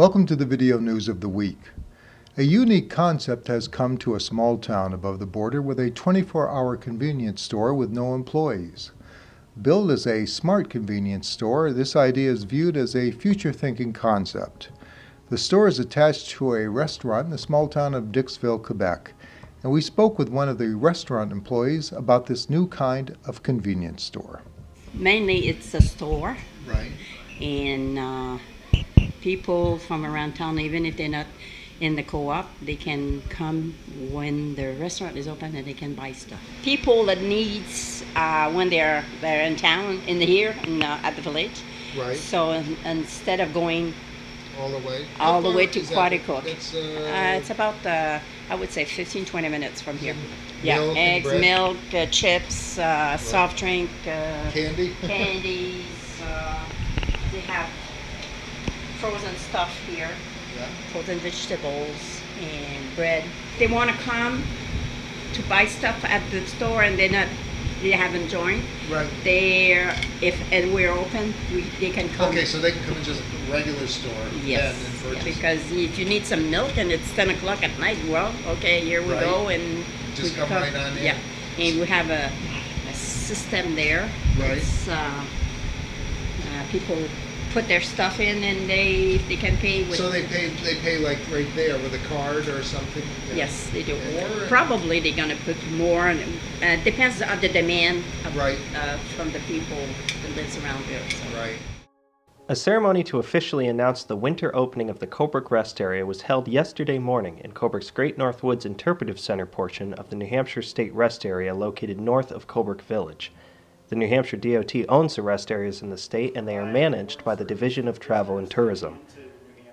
Welcome to the video news of the week. A unique concept has come to a small town above the border with a 24 hour convenience store with no employees. Billed as a smart convenience store, this idea is viewed as a future thinking concept. The store is attached to a restaurant in the small town of Dixville, Quebec, and we spoke with one of the restaurant employees about this new kind of convenience store. Mainly, it's a store, Right. and uh, people from around town, even if they're not in the co-op, they can come when the restaurant is open and they can buy stuff. People that needs uh, when they're they're in town, in the here, in, uh, at the village. Right. So in, instead of going, All the way? All the way to Coaticook. It's, uh, it's about uh, I would say 15, 20 minutes from here. Yeah, milk eggs, milk, uh, chips, uh, soft drink. Uh, candy? candies. Uh, they have frozen stuff here, Yeah. frozen vegetables and bread. They want to come to buy stuff at the store and they're not, they haven't joined. Right. They're if and we're open, we, they can come. Okay, so they can come in just a regular store Yes, and yeah, purchase. because if you need some milk and it's ten o'clock at night, well, okay, here we Right. go and Just we come right on in. Yeah, and we have a, a system there. Right. It's, uh, uh, people put their stuff in and they they can pay with. So they pay, they pay like right there with a card or something? Yes, they do. Or- Probably they're gonna put more, and uh, depends on the demand of, Right. uh, from the people that lives around here. So. Right. A ceremony to officially announce the winter opening of the Colebrook Rest Area was held yesterday morning in Colebrook's Great North Woods Interpretive Center portion of the New Hampshire State Rest Area located north of Colebrook Village. The New Hampshire DOT owns the rest areas in the state and they are managed by the Division of Travel and Tourism.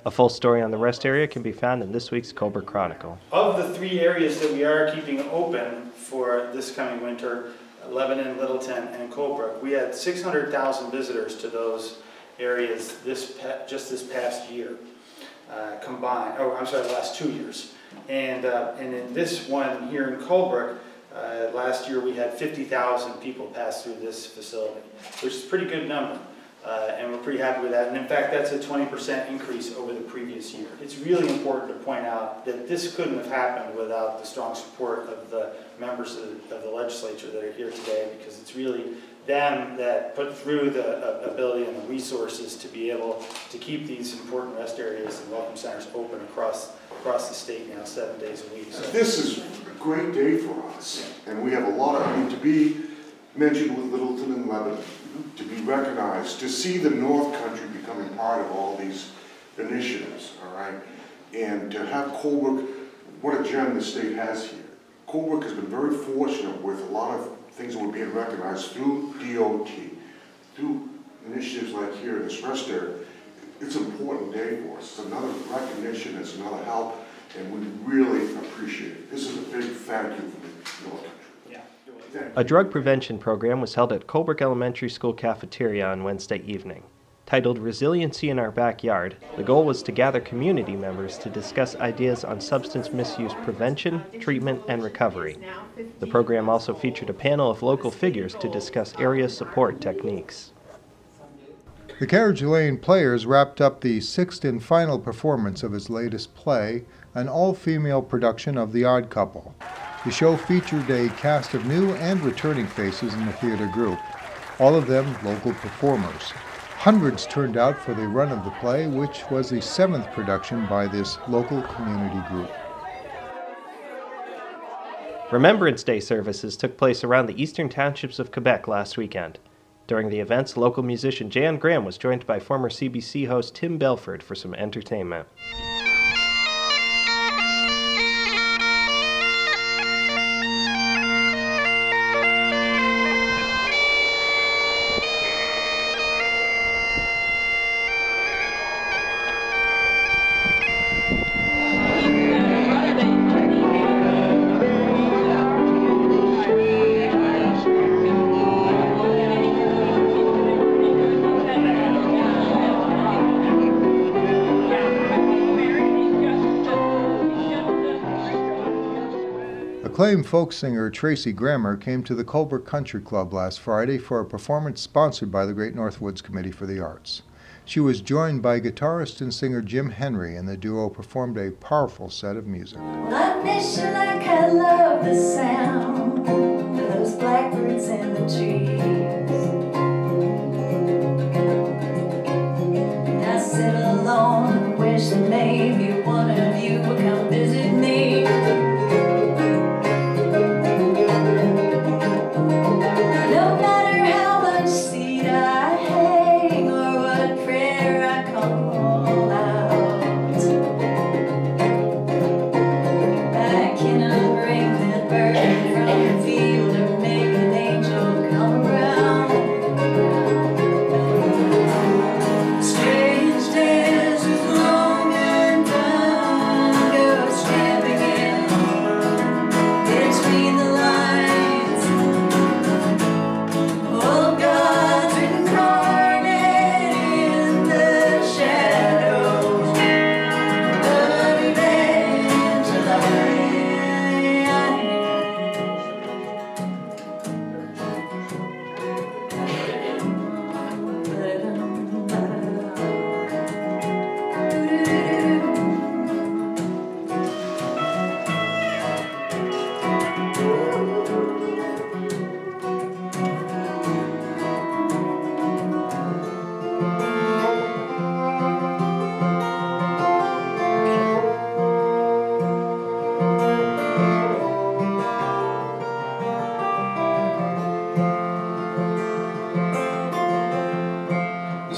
A full story on the rest area can be found in this week's Colebrook Chronicle. Of the three areas that we are keeping open for this coming winter, Lebanon, Littleton, and Colebrook, we had 600,000 visitors to those areas this, just this past year uh, combined, oh, I'm sorry, the last two years. And, uh, and in this one here in Colebrook, uh, last year we had 50,000 people pass through this facility, which is a pretty good number. Uh, and we're pretty happy with that. And in fact, that's a 20% increase over the previous year. It's really important to point out that this couldn't have happened without the strong support of the members of the, of the legislature that are here today, because it's really them that put through the uh, ability and the resources to be able to keep these important rest areas and welcome centers open across across the state now, seven days a week. So This is great day for us, and we have a lot of, I mean, to be mentioned with Littleton and Lebanon, to be recognized, to see the North Country becoming part of all these initiatives, all right? And to have Colebrook, what a gem the state has here. Colebrook has been very fortunate with a lot of things that were being recognized through DOT, through initiatives like here in this rest area. It's an important day for us. It's another recognition, it's another help, and we really appreciate it. This is a big thank you from the North yeah, it was. Thank you. A drug prevention program was held at Colebrook Elementary School cafeteria on Wednesday evening. Titled Resiliency in Our Backyard, the goal was to gather community members to discuss ideas on substance misuse prevention, treatment, and recovery. The program also featured a panel of local figures to discuss area support techniques. The Carriage Lane Players wrapped up the sixth and final performance of his latest play, an all female production of The Odd Couple. The show featured a cast of new and returning faces in the theater group, all of them local performers. Hundreds turned out for the run of the play, which was the seventh production by this local community group. Remembrance Day services took place around the eastern townships of Quebec last weekend. During the events, local musician Jan Graham was joined by former CBC host Tim Belford for some entertainment. Acclaimed folk singer Tracy Grammer came to the Colebrook Country Club last Friday for a performance sponsored by the Great Northwoods Committee for the Arts. She was joined by guitarist and singer Jim Henry, and the duo performed a powerful set of music. Like I love the sound of those blackbirds in the trees. And I sit alone and wish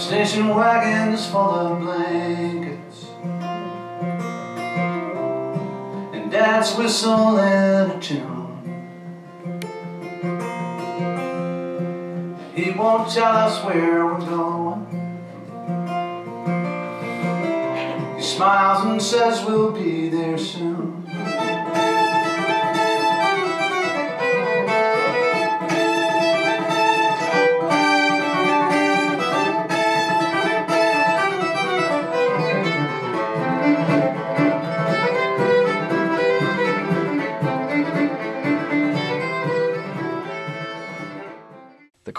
station wagon's full of blankets. And Dad's whistle whistling a tune. He won't tell us where we're going. He smiles and says we'll be there soon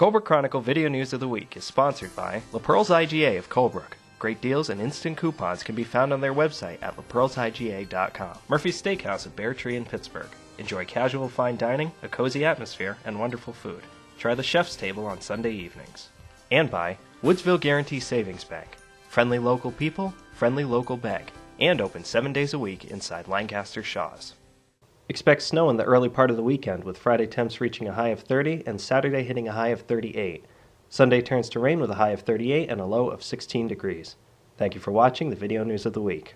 Colebrook Chronicle Video News of the Week is sponsored by LaPerle's IGA of Colebrook. Great deals and instant coupons can be found on their website at laperlesiga.com. Murphy's Steakhouse at Bear Tree in Pittsburg. Enjoy casual fine dining, a cozy atmosphere, and wonderful food. Try the chef's table on Sunday evenings. And by Woodsville Guaranty Savings Bank. Friendly local people, friendly local bank. And open seven days a week inside Lancaster Shaw's. Expect snow in the early part of the weekend, with Friday temps reaching a high of 30 and Saturday hitting a high of 38. Sunday turns to rain with a high of 38 and a low of 16 degrees. Thank you for watching the video news of the week.